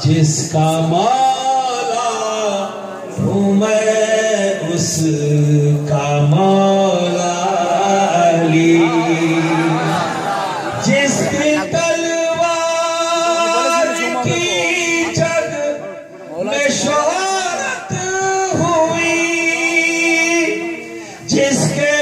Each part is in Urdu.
جس کا مولا ہوں میں، اس کا مولا علی۔ جس کی تلوار کی جگ میں شہرت ہوئی، جس کے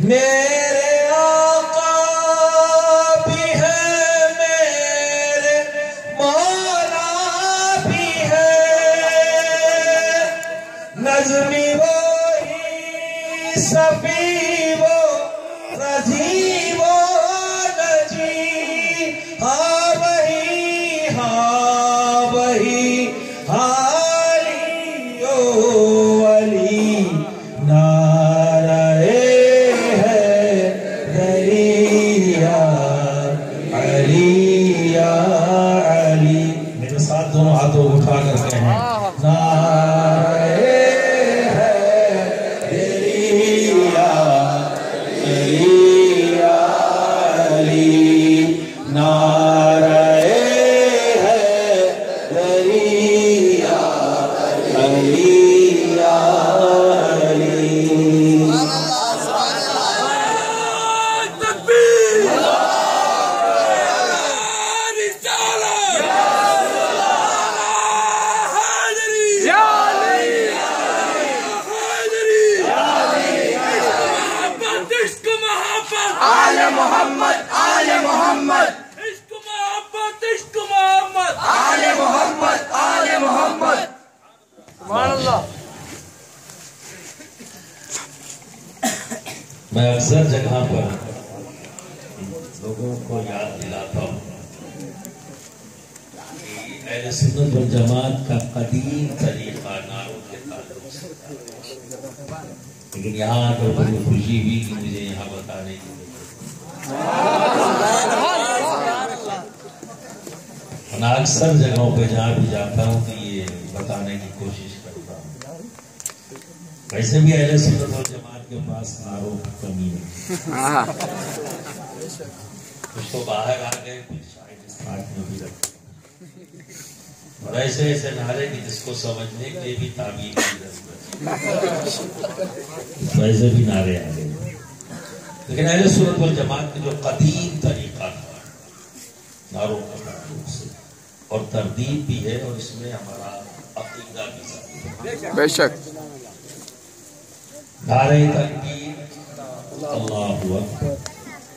میرے آقا بھی ہے میرے مولا بھی ہے۔ نظمی وہی سبھی میں اکثر جگہ پر لوگوں کو یاد دلاتا ہوں۔ اہل سنت والجماعت کا قدیم طریقہ ناروں کے تعلق سے۔ لیکن یہاں آ کر بڑی خوشی ہوئی کہ مجھے یہاں بتانے کی میں اکثر جگہوں پہ جہاں بھی جاتا ہوں تو یہ بتانے کی کوشش کرتا ہوں۔ ویسے بھی اہل سنت اور جماعت کے پاس کی کمی ہے۔ کچھ تو باہر آ گئے کچھ شاید اس پارٹ میں بھی رکھتے اور ایسے ایسے نعرے کہ جس کو سمجھنے کے لیے بھی تعبیر کی ضرورت ہے۔ ویسے بھی نعرے آ گئے لیکن اہل سنت والجماعت کا جو قدیم طریقہ تھا ناروں کا تعلق سے اور تردید بھی ہے اور اس میں ہمارا عقیدہ بھی ہے۔ بے شک۔ نعرہ تکبیر اللہ اکبر۔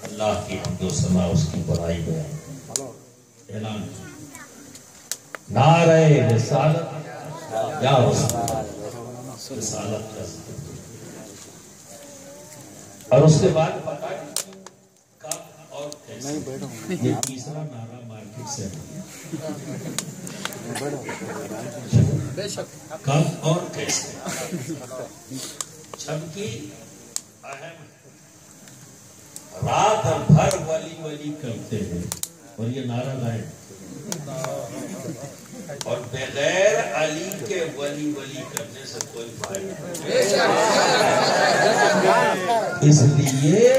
اللہ کی حمد و ثنا اس کی بڑائی بیان اعلان۔ نعرہ رسالت۔ یا رسول اللہ۔ رسالت کا ذکر۔ اور اس کے بعد پتا نہیں کب اور کیسے۔ یہ تیسرا نعرہ مارکیٹ سے کب اور کیسے۔ جبکہ اہم ہے رات بھر ولی ولی کرتے ہیں اور یہ نعرہ لائے۔ اور بغیر علی کے ولی ولی کرنے سے کوئی فائدہ اس لیے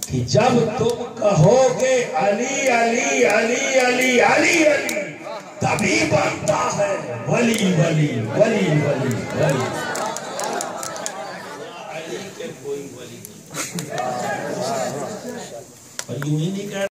کہ جب تم کہو کہ علی علی علی علی علی علی، تبھی بنتا ہے ولی ولی ولی ولی ولی علی کے کوئی ولی نہیں اور یوں ہی نہیں کہہ